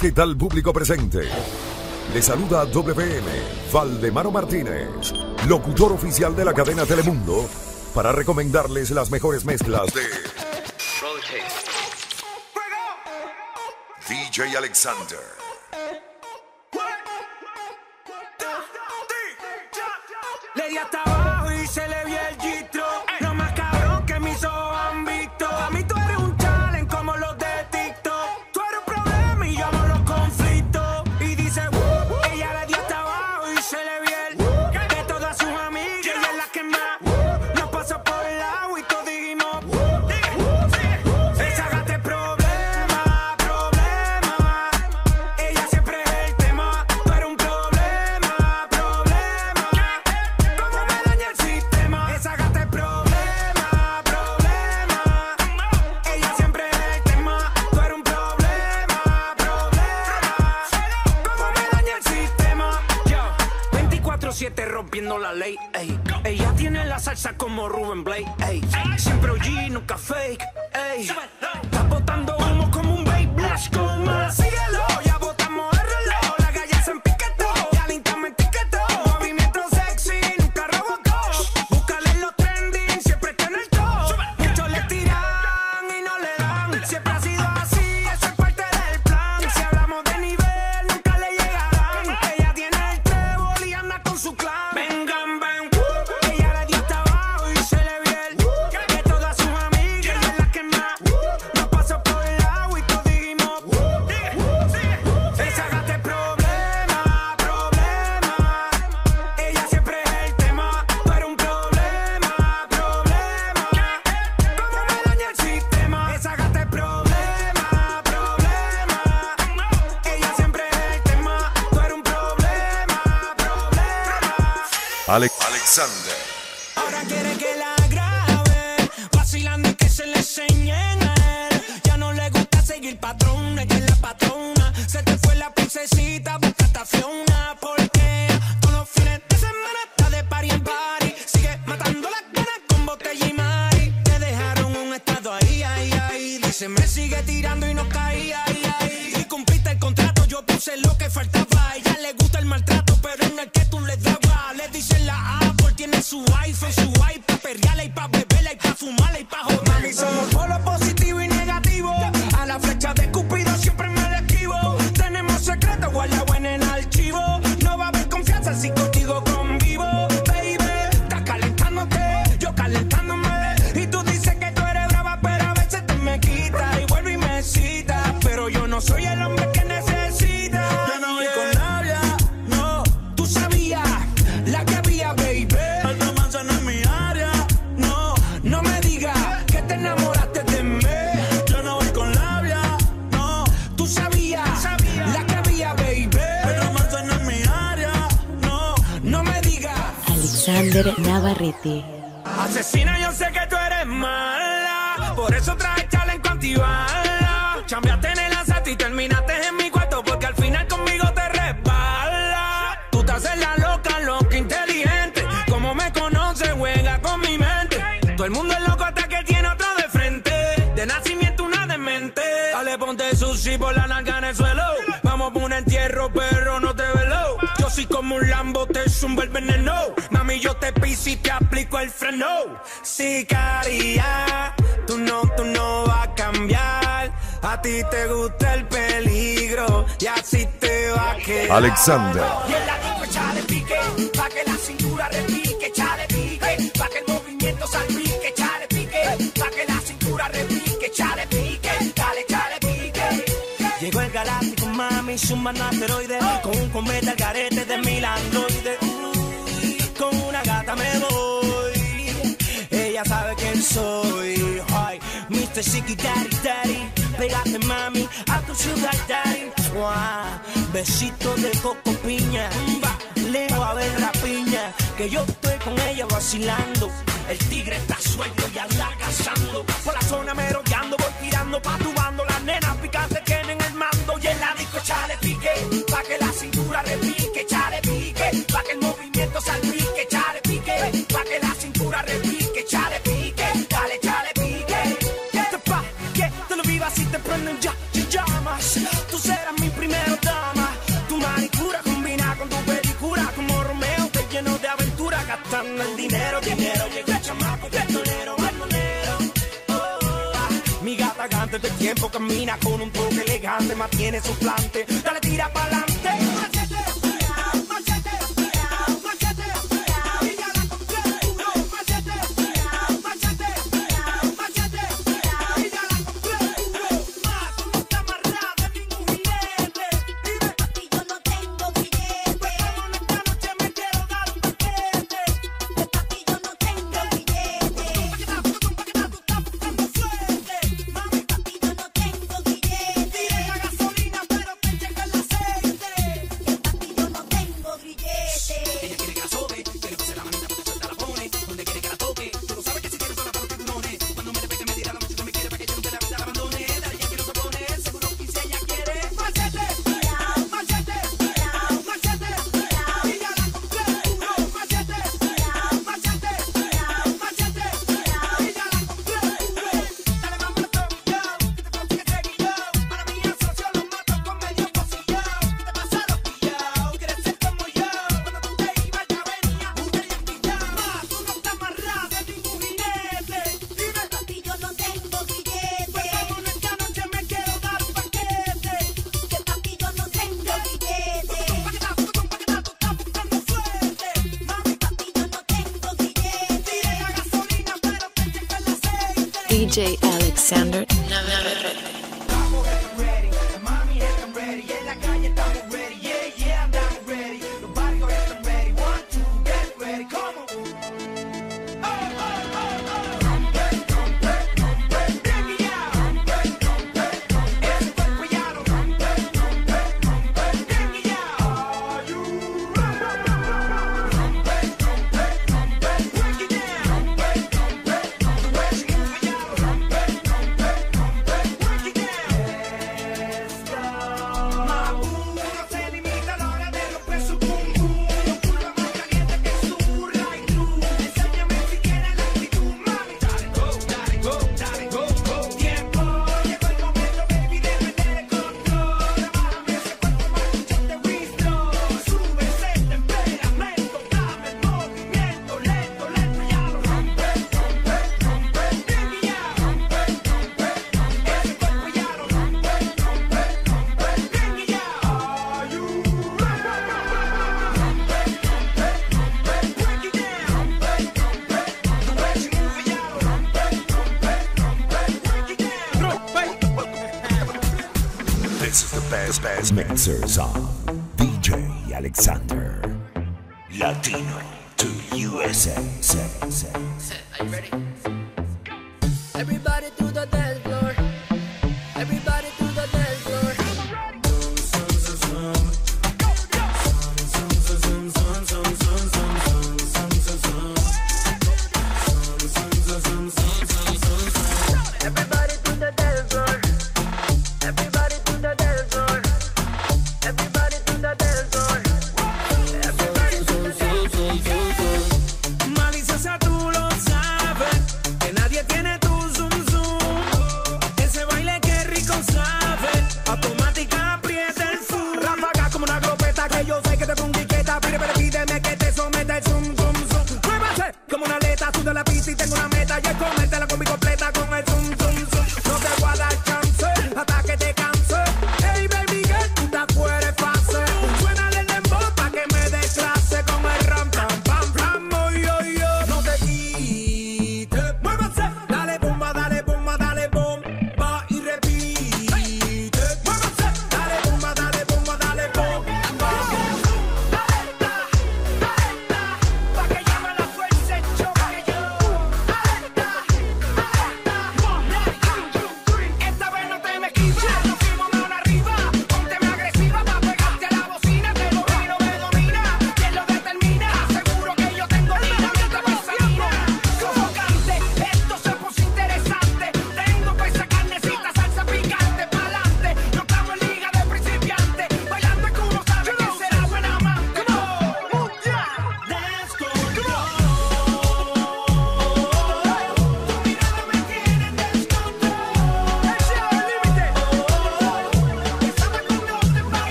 ¿Qué tal público presente? Le saluda WM Valdemaro Martínez, locutor oficial de la cadena Telemundo, para recomendarles las mejores mezclas de DJ Alexander. Le como Ruben Blake. Ey. Siempre OG, nunca fake. Ey. Está botando humo como un vape. Blush, coma, síguelo. Alexander. sushi por la nalga en el suelo. Vamos por un entierro, pero no te velo. Yo soy como un lambo, te zumba el veneno. Mami, yo te piso y te aplico el freno. Sicaria, tú no, tú no vas a cambiar. A ti te gusta el peligro y así te va a quedar. Alexander. Y el latico echale pique, pa' que la cintura repique, echale pique, pa' que el movimiento salpique, echale pique, pa' que mis. Con un cometa al carete de mil androides. Con una gata me voy. Ella sabe quién soy. Ay, Mr. Chiqui Daddy Daddy. Pégate mami a tu ciudad daddy. Wow. Besito de coco piña. Leo a ver rapiña. Que yo estoy con ella vacilando. El tigre está suelto y anda cazando. Por la zona me Pa' que el movimiento salpique, chale pique. Pa' que la cintura repique, chale pique. Dale, chale pique. Este pa' que te lo vivas y te prenden ya, ya llamas. Tú serás mi primera dama. Tu manicura combina con tu pedicura. Como Romeo te lleno de aventura. Gastando el dinero, dinero. Llega el chamaco, petonero, bandonero. Oh, ah. Mi gata gante de tiempo camina con un toque elegante. Mantiene su plante. Dale, tira pa'lante. Alexander.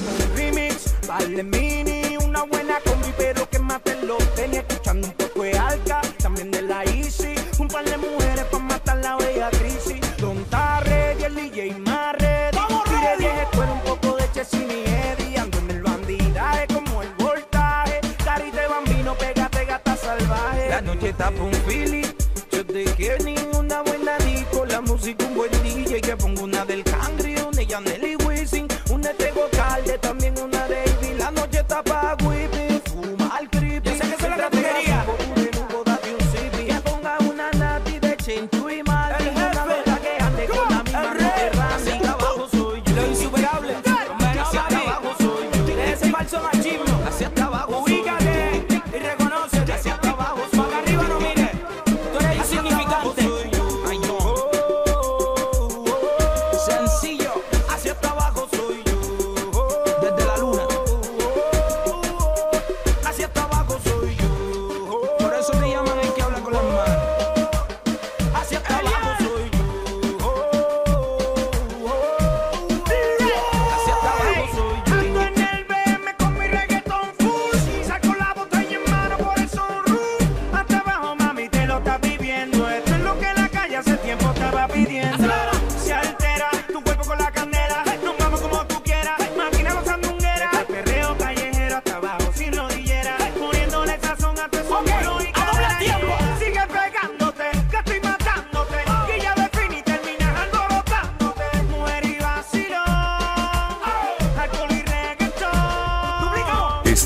un remix, vale mini, una buena combi, pero que mate los tenis. Escuchando un poco de alca, también de la Easy. Un par de mujeres para matar la Beatriz. Don Tarre, y el DJ más ready. Tire 10 escuela, un poco de Chesini y Eddie. Ando en el bandidaje como el voltaje. Carite bambino, pégate gata salvaje. La noche está pa' un Philly, yo te quiero ni una buena disco. La música un buen DJ que ponga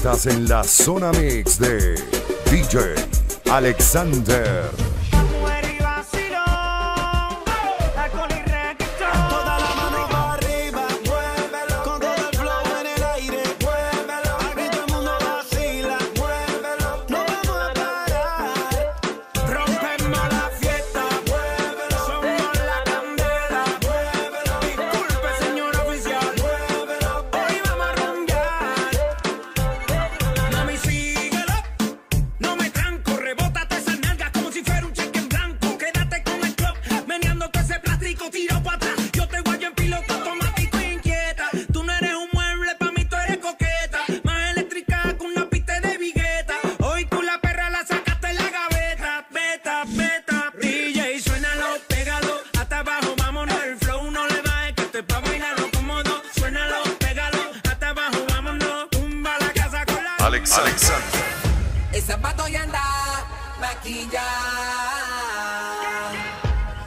En la zona mix de DJ Alexander. Alexander. Alexander. El zapato ya anda maquillado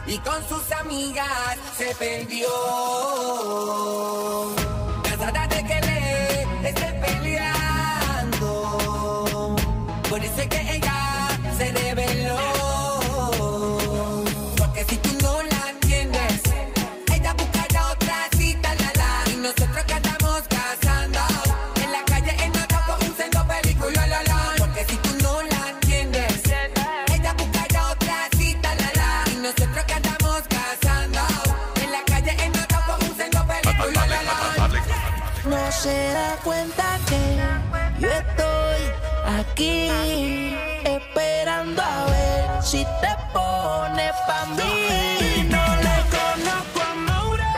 y con sus amigas se perdió. Casada de que le esté peleando, por eso que ella se debe. se da cuenta que yo estoy aquí esperando a ver si te pones pa' mí. No le conozco a Maura,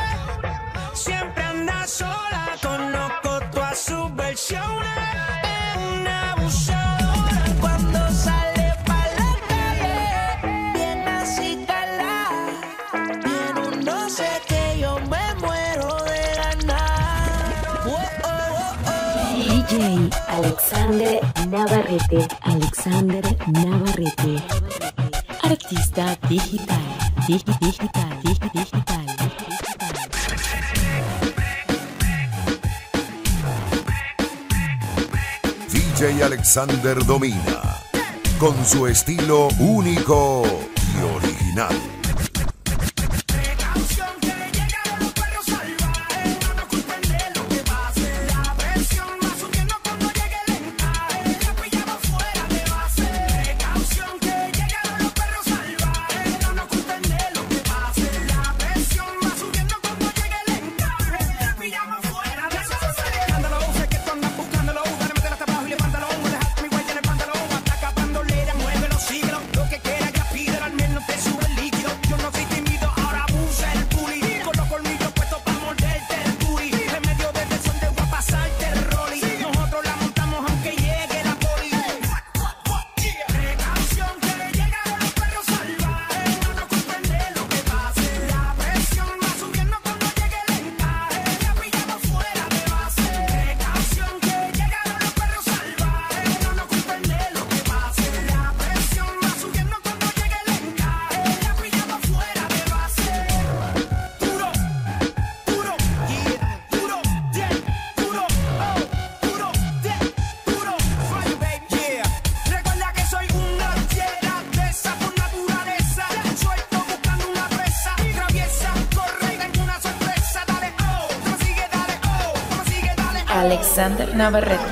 siempre anda sola, conozco todas sus versiones. Una abusadora cuando sale pa' la calle, bien así calada, bien no sé qué. DJ Alexander Navarrete. Alexander Navarrete. Artista digital. Digital, digital, digital. DJ Alexander domina con su estilo único y original. Alexander Navarrete.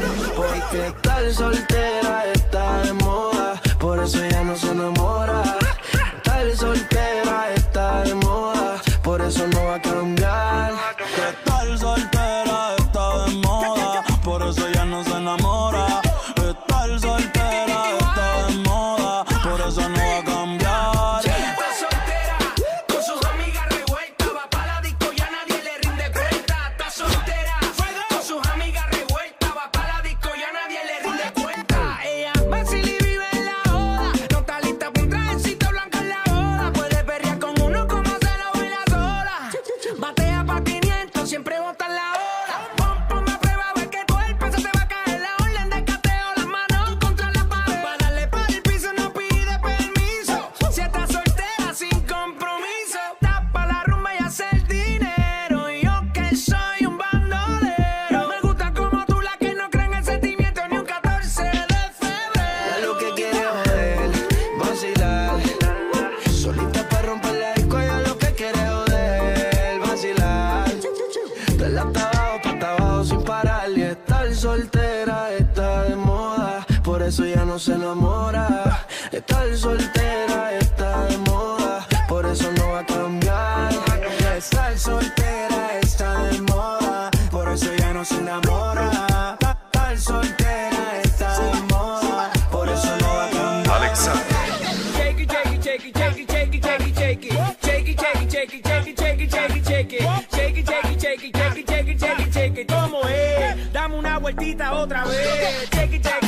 cheque, cheque, cheque, ¿cómo es? Dame una vueltita otra vez. Cheque, cheque.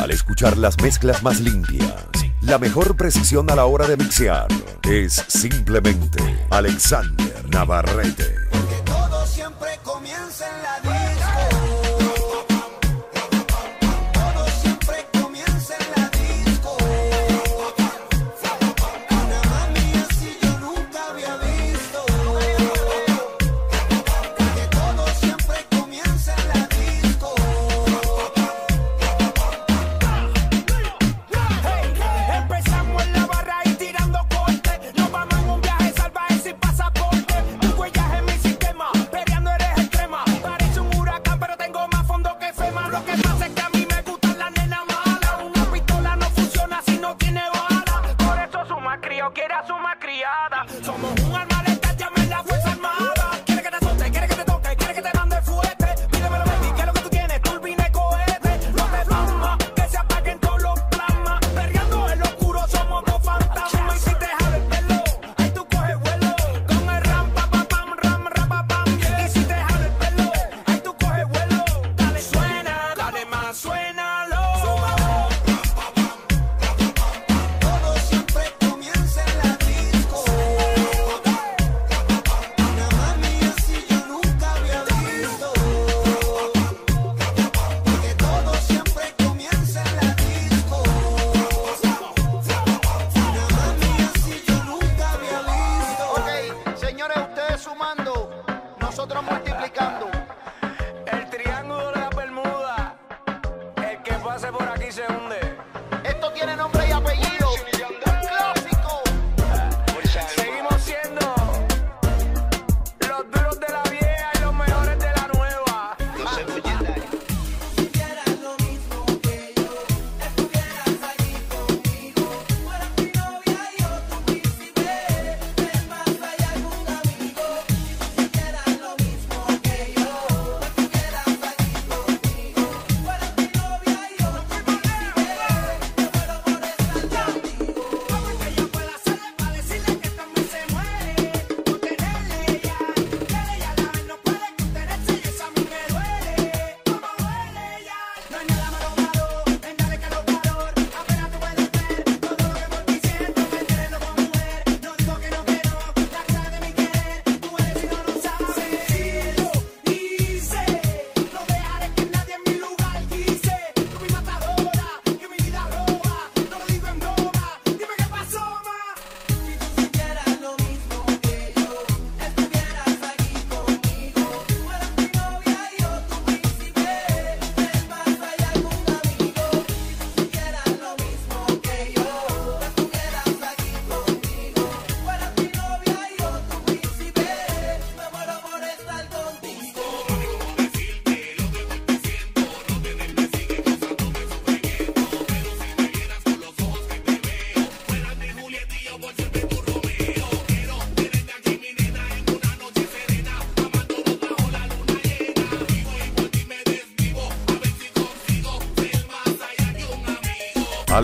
al escuchar las mezclas más limpias. La mejor precisión a la hora de mixear es simplemente Alexander Navarrete.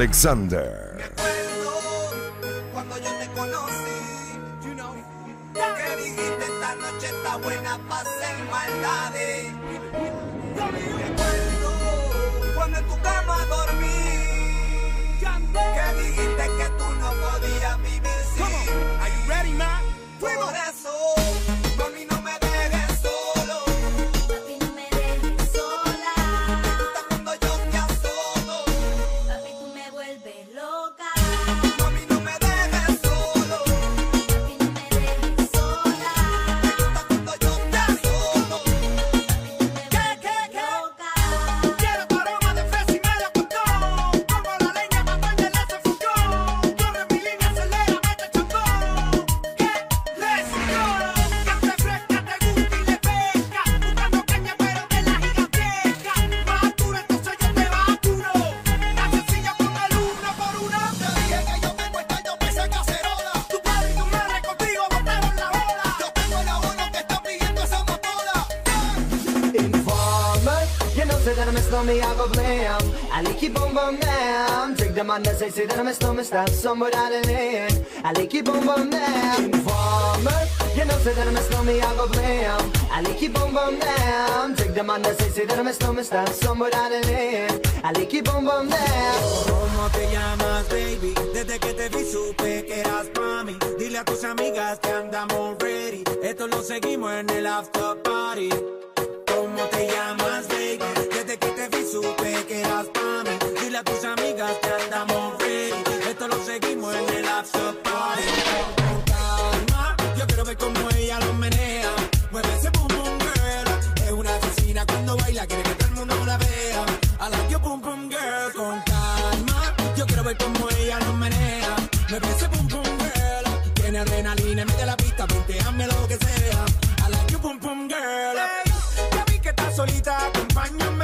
Alexander. They say that I'm a stop somewhere down the lane. I like you boom boom you know a go blam. I like you boom boom. Take a stop somewhere down the lane. I like you boom boom ¿Cómo te llamas, baby? Desde que te vi supe que eras para. Dile a tus amigas que andamos ready. Esto lo seguimos en el after party. ¿Cómo te llamas, baby? Desde que te vi supe que eras para. Dile a tus amigas que con calma, yo quiero ver cómo ella lo menea. Mueve ese boom boom girl. Es una asesina cuando baila, quiere que todo el mundo la vea. A la que boom boom girl. Con calma, yo quiero ver cómo ella lo menea. Mueve ese boom boom girl. Tiene adrenalina, mete la pista, pinteame lo que sea. A la que boom boom girl. Ya vi que estás solita, acompáñame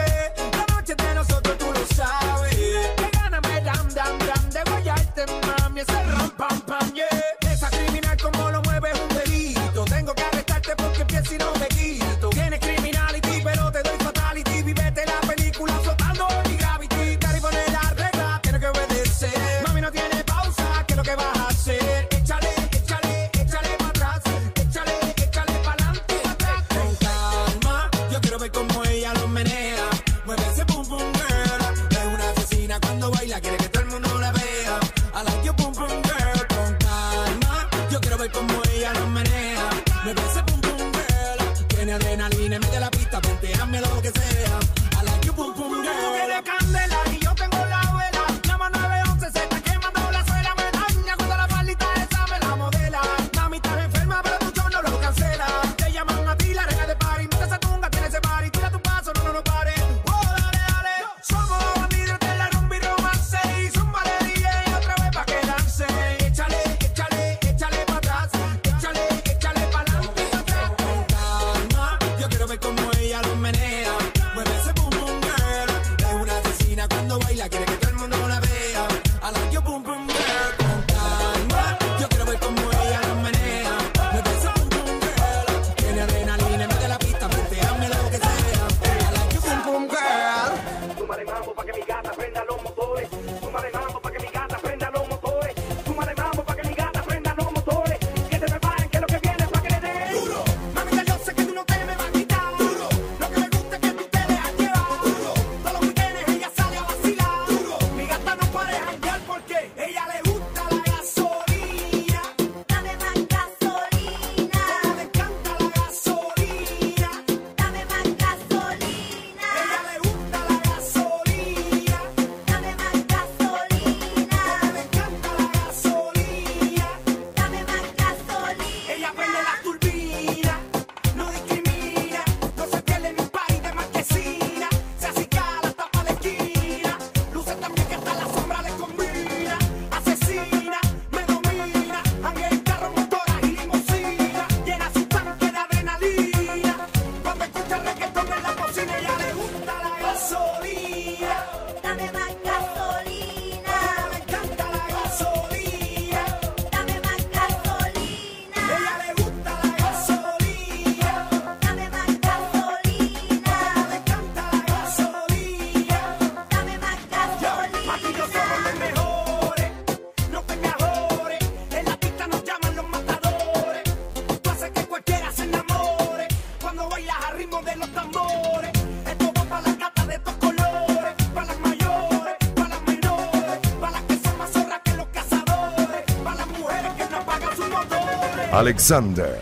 Alexander.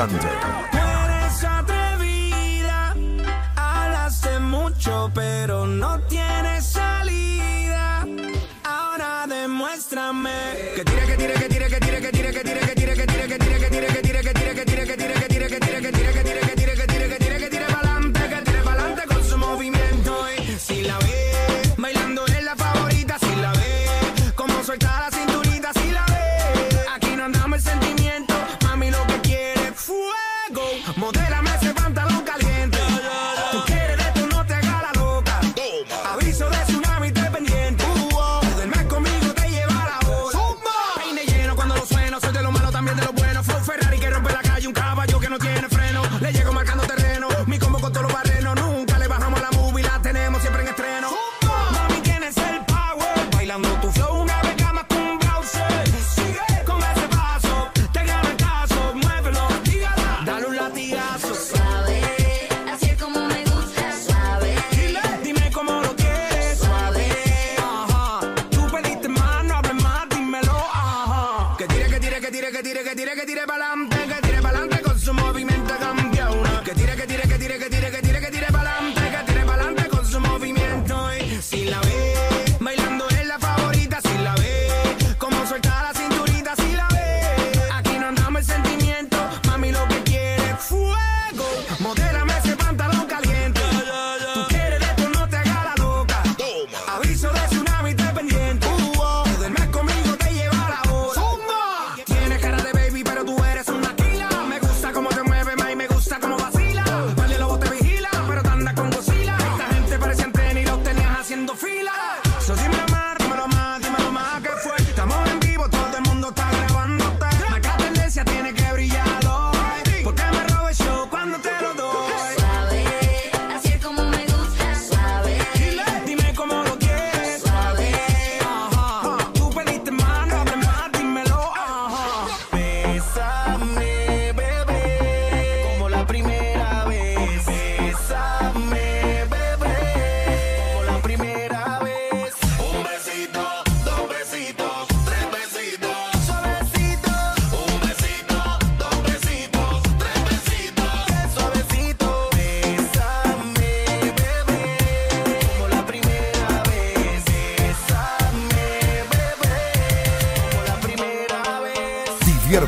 Sunday. que tire, que tire, que tire, que tire para que tire.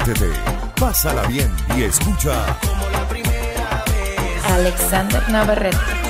Diviértete, pásala bien y escucha. Como la primera vez. Alexander Navarrete.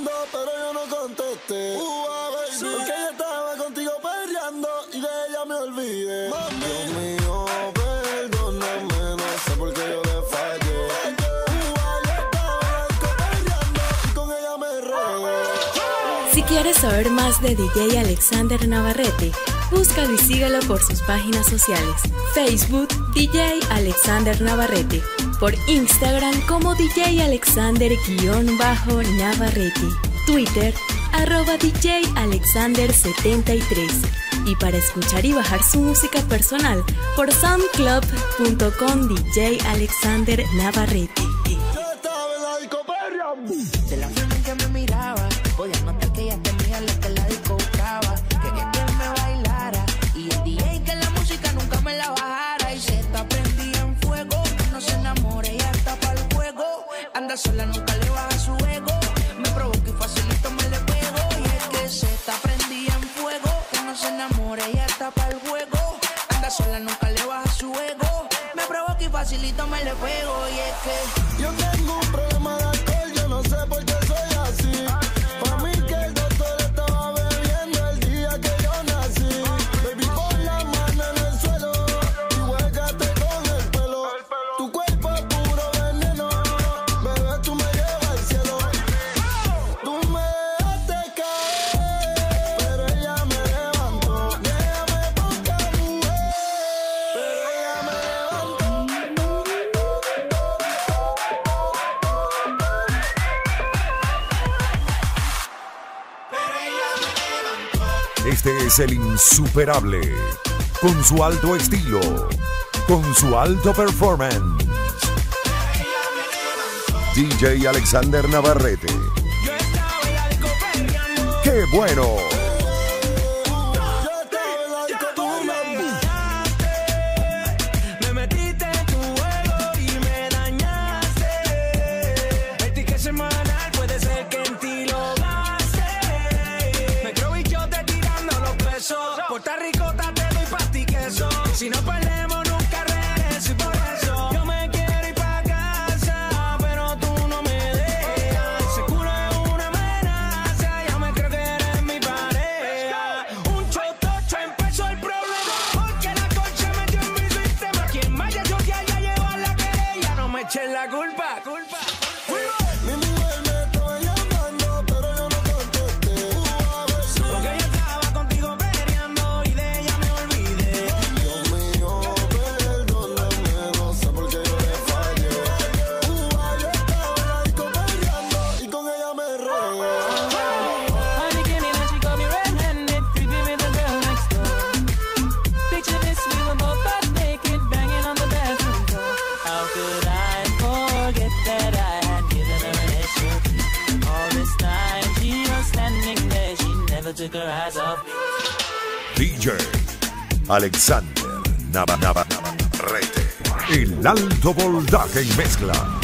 hablando, pero yo no contesté. Uh, baby, sí. porque ella estaba contigo perreando y de ella me olvidé. Mami. Dios mío, perdóname, no sé por qué yo le fallé. Si quieres saber más de DJ Alexander Navarrete, búscalo y síguelo por sus páginas sociales. Facebook, DJ Alexander Navarrete por Instagram como DJ Alexander-Navarrete, Twitter arroba DJ Alexander73 y para escuchar y bajar su música personal por soundclub.com DJ Alexander Navarrete. Y es que yo tengo un problema de alcohol, yo no sé por qué. el insuperable, con su alto estilo, con su alto performance. DJ Alexander Navarrete. ¡Qué bueno! Si no para Alexander Nava Navarrete. El alto voltaje en mezcla